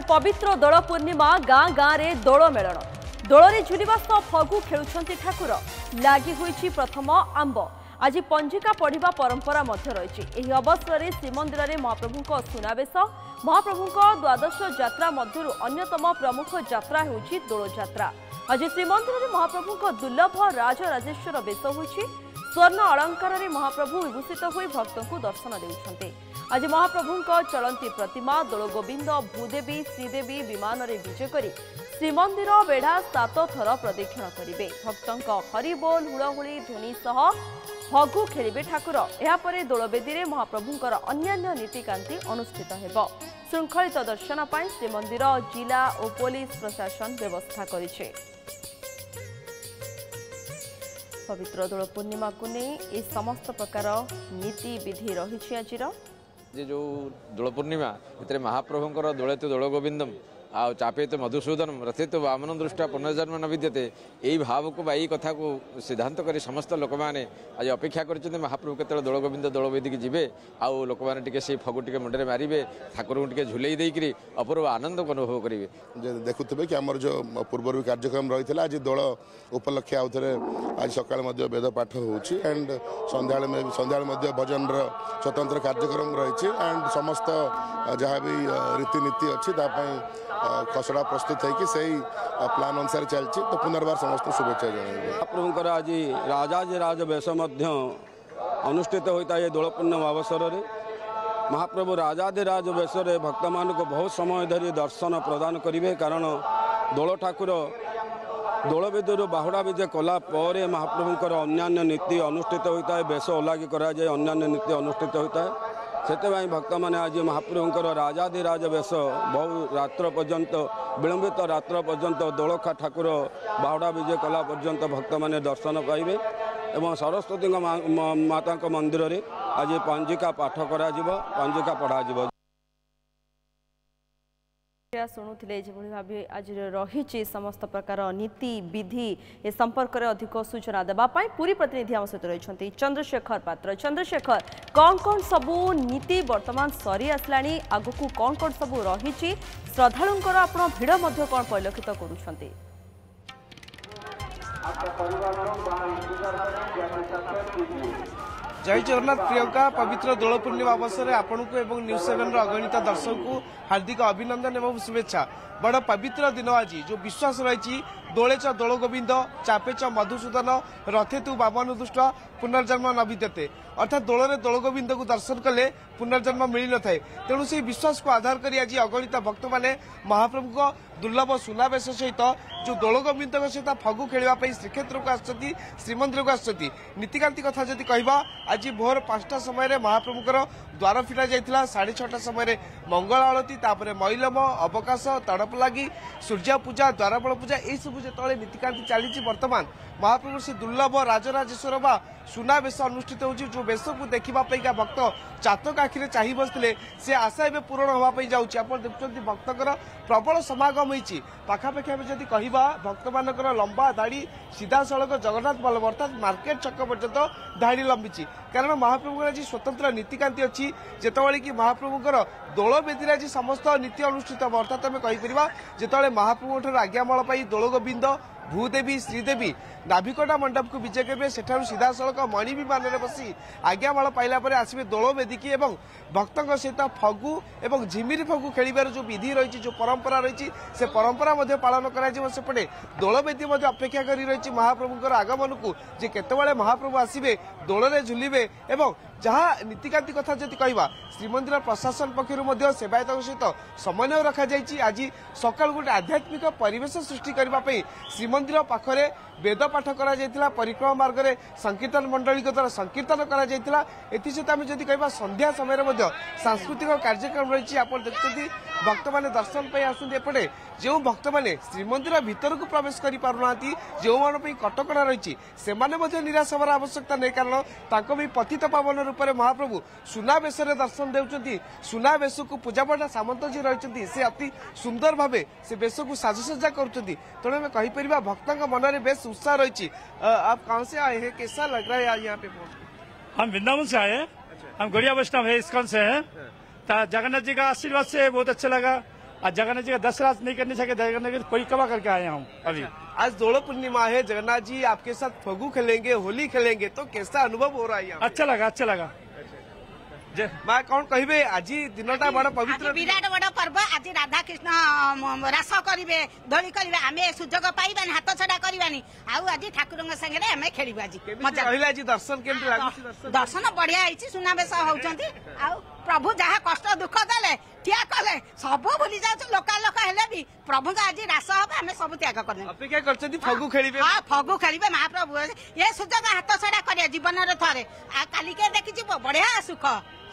ଆଜି ପବିତ୍ର ଦୋଳ ପୂର୍ଣ୍ଣିମା ଗାଁ ଗାଁରେ ଦୋଳ ମେଳଣ ଦୋଳରେ ଝୁଲିବା ସହ ଫଗୁ ଖେଳୁଛନ୍ତି ଠାକୁର ଲାଗି ହୋଇଛି ପ୍ରଥମ ଆମ୍ବ ଆଜି ପଞ୍ଜିକା ପଢ଼ିବା ପରମ୍ପରା ମଧ୍ୟ ରହିଛି ଏହି ଅବସରରେ ଶ୍ରୀମନ୍ଦିରରେ ମହାପ୍ରଭୁଙ୍କ ସୁନାବେଶ ମହାପ୍ରଭୁଙ୍କ ଦ୍ୱାଦଶ ଯାତ୍ରା ମଧ୍ୟରୁ ଅନ୍ୟତମ ପ୍ରମୁଖ ଯାତ୍ରା ହେଉଛି ଦୋଳଯାତ୍ରା ଆଜି ଶ୍ରୀମନ୍ଦିରରେ ମହାପ୍ରଭୁଙ୍କ ଦୁର୍ଲଭ ରାଜରାଜେଶ୍ୱର ବେଶ ହୋଇଛି ସ୍ୱର୍ଣ୍ଣ ଅଳଙ୍କାରରେ ମହାପ୍ରଭୁ ବିଭୂଷିତ ହୋଇ ଭକ୍ତଙ୍କୁ ଦର୍ଶନ ଦେଉଛନ୍ତି ଆଜି ମହାପ୍ରଭୁଙ୍କ ଚଳନ୍ତି ପ୍ରତିମା ଦୋଳଗୋବିନ୍ଦ ଭୂଦେବୀ ଶ୍ରୀଦେବୀ ବିମାନରେ ବିଜେ କରି ଶ୍ରୀମନ୍ଦିର ବେଢ଼ା ସାତ ଥର ପ୍ରଦକ୍ଷିଣ କରିବେ ଭକ୍ତଙ୍କ ହରିବୋଲ ହୁଳହୁଳି ଧ୍ୱନି ସହ ହଗୁ ଖେଳିବେ ଠାକୁର ଏହାପରେ ଦୋଳବେଦୀରେ ମହାପ୍ରଭୁଙ୍କର ଅନ୍ୟାନ୍ୟ ନୀତିକାନ୍ତି ଅନୁଷ୍ଠିତ ହେବ ଶୃଙ୍ଖଳିତ ଦର୍ଶନ ପାଇଁ ଶ୍ରୀମନ୍ଦିର ଜିଲ୍ଲା ଓ ପୋଲିସ ପ୍ରଶାସନ ବ୍ୟବସ୍ଥା କରିଛି ପବିତ୍ର ଦୋଳ ପୂର୍ଣ୍ଣିମାକୁ ନେଇ ଏ ସମସ୍ତ ପ୍ରକାର ନୀତିବିଧି ରହିଛି ଆଜିର ଯେ ଯେଉଁ ଦୋଳ ପୂର୍ଣ୍ଣିମା ଏଥିରେ ମହାପ୍ରଭୁଙ୍କର ଦୋଳେତ ଦୋଳ ଗୋବିନ୍ଦମ ଚାପେତ ମଧୁସୂଦନମ ରଥିତ ବାମନ ଦୃଷ୍ଟା ପୁନର୍ଜନ୍ମ ନ ବିଦ୍ୟତେ ଏଇ ଭାବକୁ ବା ଏଇ କଥାକୁ ସିଦ୍ଧାନ୍ତ କରି ସମସ୍ତ ଲୋକମାନେ ଆଜି ଅପେକ୍ଷା କରିଛନ୍ତି ମହାପ୍ରଭୁ କେତେବେଳେ ଦୋଳଗୋବିନ୍ଦ ଦୋଳବେଦୀକି ଯିବେ ଆଉ ଲୋକମାନେ ଟିକେ ସେଇ ଫଗୁ ଟିକେ ମୁଣ୍ଡରେ ମାରିବେ ଠାକୁରଙ୍କୁ ଟିକେ ଝୁଲେଇ ଦେଇକିରି ଅପୂର୍ବ ଆନନ୍ଦକୁ ଅନୁଭବ କରିବେ ଦେଖୁଥିବେ କି ଆମର ଯେଉଁ ପୂର୍ବରୁ କାର୍ଯ୍ୟକ୍ରମ ରହିଥିଲା ଆଜି ଦୋଳ ଉପଲକ୍ଷେ ଆଉଥରେ ଆଜି ସକାଳେ ମଧ୍ୟ ବେଦ ପାଠ ହେଉଛି ଆଣ୍ଡ ସନ୍ଧ୍ୟାବେଳେ ସନ୍ଧ୍ୟାବେଳେ ମଧ୍ୟ ଭଜନର ସ୍ୱତନ୍ତ୍ର କାର୍ଯ୍ୟକ୍ରମ ରହିଛି ଆଣ୍ଡ ସମସ୍ତ ଯାହା ବି ରୀତିନୀତି ଅଛି ତା ପାଇଁ ଖସଡ଼ା ପ୍ରସ୍ତୁତ ହେଇକି ସେଇ ପ୍ଲାନ୍ ଅନୁସାରେ ଚାଲିଛି ତ ପୁନର୍ବାର ସମସ୍ତଙ୍କୁ ଶୁଭେଚ୍ଛା ଜଣାଇବି ମହାପ୍ରଭୁଙ୍କର ଆଜି ରାଜାଜିରାଜ ବେଶ ମଧ୍ୟ ଅନୁଷ୍ଠିତ ହୋଇଥାଏ ଏ ଦୋଳପୂର୍ଣ୍ଣିମା ଅବସରରେ ମହାପ୍ରଭୁ ରାଜାଧିରାଜ ବେଶରେ ଭକ୍ତମାନଙ୍କୁ ବହୁତ ସମୟ ଧରି ଦର୍ଶନ ପ୍ରଦାନ କରିବେ କାରଣ ଦୋଳ ଠାକୁର ଦୋଳବିଦୁରୁ ବାହୁଡ଼ା ବିଜେ କଲା ପରେ ମହାପ୍ରଭୁଙ୍କର ଅନ୍ୟାନ୍ୟ ନୀତି ଅନୁଷ୍ଠିତ ହୋଇଥାଏ ବେଶ ଓଲାଗି କରାଯାଏ ଅନ୍ୟାନ୍ୟ ନୀତି ଅନୁଷ୍ଠିତ ହୋଇଥାଏ ସେଥିପାଇଁ ଭକ୍ତମାନେ ଆଜି ମହାପ୍ରଭୁଙ୍କର ରାଜାଧିରାଜ ବେଶ ବହୁ ରାତ୍ର ପର୍ଯ୍ୟନ୍ତ ବିଳମ୍ବିତ ରାତ୍ର ପର୍ଯ୍ୟନ୍ତ ଦୋଳଖା ଠାକୁର ବାହୁଡ଼ା ବିଜେ କଲା ପର୍ଯ୍ୟନ୍ତ ଭକ୍ତମାନେ ଦର୍ଶନ ପାଇବେ ଏବଂ ସରସ୍ୱତୀଙ୍କ ମାତାଙ୍କ ମନ୍ଦିରରେ ଆଜି ପଞ୍ଜିକା ପାଠ କରାଯିବ ପଞ୍ଜିକା ପଢ଼ାଯିବ শুণুলে যেভাবে ভাবে আজ রয়েছে সমস্ত প্রকার নীতি বিধি এ সম্পর্কের অধিক সূচনা দেওয়া পুরী প্রতিনিধি আমার সহ রয়েছেন চন্দ্রশেখর পাত্র চন্দ্রশেখর কণ কণ সবু নীতি বর্তমান সরি আসলা আগুক কম কম সবু রয়েছে শ্রদ্ধাঙ্ আপনার ভিড় কম পরিলক্ষিত করছেন আপনার পরিবার ଜୟ ଜଗନ୍ନାଥ ପ୍ରିୟଙ୍କା ପବିତ୍ର ଦୋଳ ପୂର୍ଣ୍ଣିମା ଅବସରରେ ଆପଣଙ୍କୁ ଏବଂ ନ୍ୟୁଜ୍ ସେଭେନ୍ର ଅଗଣିତ ଦର୍ଶକଙ୍କୁ ହାର୍ଦ୍ଦିକ ଅଭିନନ୍ଦନ ଏବଂ ଶୁଭେଚ୍ଛା বড় পবিত্র দিন আজ যে বিশ্বাস রয়েছে দোলে চ দোলগোবিন্দ চাপে চ মধুসূদন রথে তু বাবন দুষ্ট পুনর্জন্ম নবিদেতে অর্থাৎ দোলরে দোলগোবিন্দকে দর্শন কলে পুনর্জন্ম মিলি নথায় তেমন সেই বিশ্বাস আধার করে আজ অগণিত ভক্ত মানে মহাপ্রভু দুর্লভ সুনাবেশ সহিত যে দোলগোবিন্দ সহ ফগু খেলা শ্রীক্ষেত্রক আসছেন শ্রীমন্দিরক আসছেন নীতিকান্তি কথা যদি কহ আজ ভোর পাঁচটা সময় মহাপ্রভুঙ্কর দ্বার ফিটা যাই সাড়ে ছটা সময় মঙ্গল আলতি তাপরে মৈলম অবকাশ তাড়প ମହାପ୍ରଭୁ ଲାଗି ସୂର୍ଯ୍ୟ ପୂଜା ଦ୍ୱାରପାଳ ପୂଜା ଏହିସବୁ ଯେତେବେଳେ ନୀତିକାନ୍ତି ଚାଲିଛି ବର୍ତ୍ତମାନ ମହାପ୍ରଭୁର ସେ ଦୁର୍ଲଭ ରାଜରାଜେଶ୍ୱର ବା ସୁନାବେଶ ଅନୁଷ୍ଠିତ ହେଉଛି ଯେଉଁ ବେଶକୁ ଦେଖିବା ପାଇଁକା ଭକ୍ତ ଚାତକ ଆଖିରେ ଚାହିଁ ବସିଥିଲେ ସେ ଆଶା ଏବେ ପୂରଣ ହେବା ପାଇଁ ଯାଉଛି ଆପଣ ଦେଖୁଛନ୍ତି ଭକ୍ତଙ୍କର ପ୍ରବଳ ସମାଗମ ହୋଇଛି ପାଖାପାଖି ଆମେ ଯଦି କହିବା ଭକ୍ତମାନଙ୍କର ଲମ୍ବା ଧାଡ଼ି ସିଧାସଳଖ ଜଗନ୍ନାଥ ବଲ୍ଲଭ ଅର୍ଥାତ୍ ମାର୍କେଟ ଛକ ପର୍ଯ୍ୟନ୍ତ ଧାଡ଼ି ଲମ୍ବିଛି କାରଣ ମହାପ୍ରଭୁଙ୍କର ଆଜି ସ୍ୱତନ୍ତ୍ର ନୀତିକାନ୍ତି ଅଛି ଯେତେବେଳେ କି ମହାପ୍ରଭୁଙ୍କର ଦୋଳବେଦୀରେ ଆଜି ସମସ୍ତ ନୀତି ଅନୁଷ୍ଠିତ ହେବ ଅର୍ଥାତ୍ ଆମେ କହିପାରିବା ଯେତେବେଳେ ମହାପ୍ରଭୁଙ୍କଠାରୁ ଆଜ୍ଞାମାଳ ପାଇ ଦୋଳଗୋବିନ୍ଦ ଭୂଦେବୀ ଶ୍ରୀଦେବୀ ନାଭିକଟା ମଣ୍ଡପକୁ ବିଜେ କରିବେ ସେଠାରୁ ସିଧାସଳଖ ମଣିବିମାନରେ ବସି ଆଜ୍ଞାମାଳ ପାଇଲା ପରେ ଆସିବେ ଦୋଳବେଦିକି ଏବଂ ଭକ୍ତଙ୍କ ସହିତ ଫଗୁ ଏବଂ ଝିମିରି ଫଗୁ ଖେଳିବାର ଯେଉଁ ବିଧି ରହିଛି ଯେଉଁ ପରମ୍ପରା ରହିଛି ସେ ପରମ୍ପରା ମଧ୍ୟ ପାଳନ କରାଯିବ ସେପଟେ ଦୋଳବେଦୀ ମଧ୍ୟ ଅପେକ୍ଷା କରି ରହିଛି ମହାପ୍ରଭୁଙ୍କର ଆଗମନକୁ ଯେ କେତେବେଳେ ମହାପ୍ରଭୁ ଆସିବେ ଦୋଳରେ ଝୁଲିବେ ଏବଂ ଯାହା ନୀତିକାନ୍ତି କଥା ଯଦି କହିବା ଶ୍ରୀମନ୍ଦିର ପ୍ରଶାସନ ପକ୍ଷରୁ ମଧ୍ୟ ସେବାୟତଙ୍କ ସହିତ ସମନ୍ୱୟ ରଖାଯାଇଛି ଆଜି ସକାଳୁ ଗୋଟେ ଆଧ୍ୟାତ୍ମିକ ପରିବେଶ ସୃଷ୍ଟି କରିବା ପାଇଁ ଶ୍ରୀମନ୍ଦିର ପାଖରେ ବେଦ ପାଠ କରାଯାଇଥିଲା ପରିକ୍ରମା ମାର୍ଗରେ ସଂକୀର୍ତ୍ତନ ମଣ୍ଡଳୀଙ୍କ ଦ୍ୱାରା ସଂକୀର୍ତ୍ତନ କରାଯାଇଥିଲା ଏଥିସହିତ ଆମେ ଯଦି କହିବା ସନ୍ଧ୍ୟା ସମୟରେ ମଧ୍ୟ ସାଂସ୍କୃତିକ କାର୍ଯ୍ୟକ୍ରମ ରହିଛି ଆପଣ ଦେଖୁଛନ୍ତି ଭକ୍ତମାନେ ଦର୍ଶନ ପାଇଁ ଆସୁଛନ୍ତି ଏପଟେ ଯେଉଁ ଭକ୍ତମାନେ ଶ୍ରୀମନ୍ଦିର ଭିତରକୁ ପ୍ରବେଶ କରିପାରୁନାହାନ୍ତି ଯେଉଁମାନଙ୍କ ପାଇଁ କଟକଣା ରହିଛି ସେମାନେ ମଧ୍ୟ ନିରାଶ ହେବାର ଆବଶ୍ୟକତା ନାହିଁ କାରଣ ତାଙ୍କ ବି ପତିତ ପାବନ ରୂପରେ ମହାପ୍ରଭୁ ସୁନା ବେଶରେ ଦର୍ଶନ ଦେଉଛନ୍ତି ସୁନାବେଶକୁ ସାମନ୍ତ ଯିଏ ରହିଛନ୍ତି ସେ ଅତି ସୁନ୍ଦର ଭାବେ ସେ ବେଶକୁ ସାଜସଜ୍ଜା କରୁଛନ୍ତି ତେଣୁ ଆମେ କହିପାରିବା ଭକ୍ତଙ୍କ ମନରେ ବେଶ उत्साह रही आप कहाँ से आए हैं कैसा लग रहा है आज यहाँ पे हम वृंदावन से आए हैं अच्छा। हम गड़िया वैष्णव है इसकन से है हाँ। जगन्नाथ जी का आशीर्वाद से बहुत अच्छा लगा आज जगन्नाथ जी का दस रात नहीं करने सके जगन्नाथ जी कोई कमा करके आए हूँ अच्छा। अभी आज दोड़ो पूर्णिमा है जगन्नाथ जी आपके साथ फगू खेलेंगे होली खेलेंगे तो कैसा अनुभव हो रहा है अच्छा लगा अच्छा लगा ମା କଣ କହିବେ ଆଜି ଦିନଟା ବଡ ପବିତ୍ର ବିରାଟ ବଡ ପର୍ବ ଆଜି ରାଧାକୃଷ୍ଣ ରାସ କରିବେ ଧୋଳି କରିବେ ଆମେ ସୁଯୋଗ ପାଇବାନି ହାତ ଛଡା କରିବାନି ଆଉ ଆଜି ଠାକୁରଙ୍କ ସାଙ୍ଗରେ ଆମେ ଖେଳିବୁ ଆଜି ମଜା ଦର୍ଶନ କେମିତି ଦର୍ଶନ ବଢିଆ ହେଇଛି ସୁନାବେଶ ହଉଛନ୍ତି ଆଉ ପ୍ରଭୁ ଯାହା କଷ୍ଟ ଦୁଃଖ ଦେଲେ ଠିଆ କଲେ ସବୁ ଭୁଲି ଯାଉଛୁ ଲୋକାଲୋକ ହେଲେ ବି ପ୍ରଭୁଙ୍କ ଆଜି ରାସ ହବ ଆମେ ସବୁ ତ୍ୟାଗ କରିଦେବୁ ଅପେକ୍ଷା କରିଛନ୍ତି ଫଗୁ ଖେଳିବେ ହଁ ଫଗୁ ଖେଳିବେ ମହାପ୍ରଭୁ ଏ ସୁଯୋଗ ହାତ ଛଡା କରିବା ଜୀବନରେ ଥରେ ଆଉ କାଲିକେ ଦେଖିଛି ବଢିଆ ସୁଖ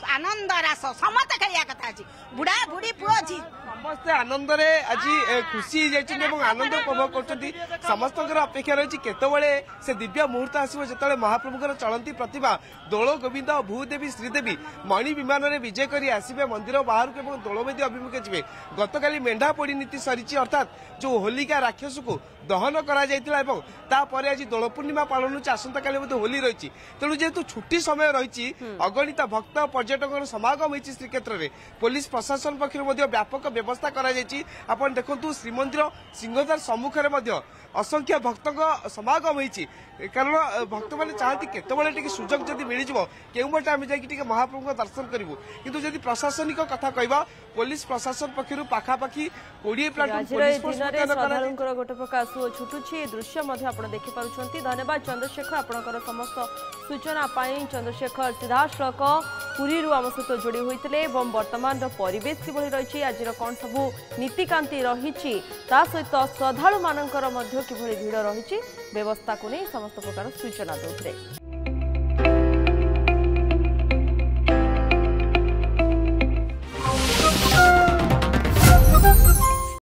ଆନନ୍ଦରେ ଆସ ସମସ୍ତେ ଖାଇବା କଥା ଅଛି ବୁଢା ବୁଢୀ ପୁଅ ଅଛି ସମସ୍ତେ ଆନନ୍ଦରେ ଆଜି ଖୁସି ହେଇଯାଇଛନ୍ତି ଏବଂ ଆନନ୍ଦ ଉପଭୋଗ କରୁଛନ୍ତି ସମସ୍ତଙ୍କର ଅପେକ୍ଷା ରହିଛି କେତେବେଳେ ସେ ଦିବ୍ୟ ମୁହୂର୍ତ୍ତ ଆସିବ ଯେତେବେଳେ ମହାପ୍ରଭୁଙ୍କର ଚଳନ୍ତି ପ୍ରତିଭା ଦୋଳ ଗୋବିନ୍ଦ ଭୂଦେବୀ ଶ୍ରୀଦେବୀ ମଣି ବିମାନରେ ବିଜେ କରି ଆସିବେ ମନ୍ଦିର ବାହାରକୁ ଏବଂ ଦୋଳବେଦୀ ଅଭିମୁଖେ ଯିବେ ଗତକାଲି ମେଣ୍ଢା ପୋଡ଼ି ନୀତି ସରିଛି ଅର୍ଥାତ୍ ଯେଉଁ ହୋଲିକା ରାକ୍ଷସକୁ ଦହନ କରାଯାଇଥିଲା ଏବଂ ତାପରେ ଆଜି ଦୋଳ ପୂର୍ଣ୍ଣିମା ପାଳନ ହେଉଛି ଆସନ୍ତାକାଲି ମଧ୍ୟ ହୋଲି ରହିଛି ତେଣୁ ଯେହେତୁ ଛୁଟି ସମୟ ରହିଛି ଅଗଣିତ ଭକ୍ତ পর্যটকর সমাগম হয়েছে শ্রীক্ষেত্রে পুলিশ প্রশাসন পক্ষর ব্যাপক ব্যবস্থা করা যাই আপনার দেখুন শ্রীমন্দির সিংহদ্বার সম্মুখে অসংখ্য ভক্ত সমাগম হয়েছে কারণ ভক্ত মানে চাহিদা কেতবে টিকি সুযোগ যদি মিলিযোগ কেউবাটে আমি যাই টিকি মহাপ্রভু দর্শন করবু কিন্তু যদি প্রশাসনিক কথা কহবা পুলিশ প্রশাসন পক্ষর পাখাপাখি কোড়িয়ে প্লাটফর্ম গোটে প্রকার সুଅ ছুটুଛି দৃশ্য মধ্যে আপনার দেখিপারুচ্ছেন ধন্যবাদ চন্দ্রশেখর আপনার সমস্ত সূচনা পাই চন্দ্রশেখর সিধাসলখ ପୁରୀରୁ ଆମ ସହିତ ଯୋଡ଼ି ହୋଇଥିଲେ ଏବଂ ବର୍ତ୍ତମାନର ପରିବେଶ କିଭଳି ରହିଛି ଆଜିର କ'ଣ ସବୁ ନୀତିକାନ୍ତି ରହିଛି ତା ସହିତ ଶ୍ରଦ୍ଧାଳୁମାନଙ୍କର ମଧ୍ୟ କିଭଳି ଭିଡ଼ ରହିଛି ବ୍ୟବସ୍ଥାକୁ ନେଇ ସମସ୍ତ ପ୍ରକାର ସୂଚନା ଦେଉଥିଲେ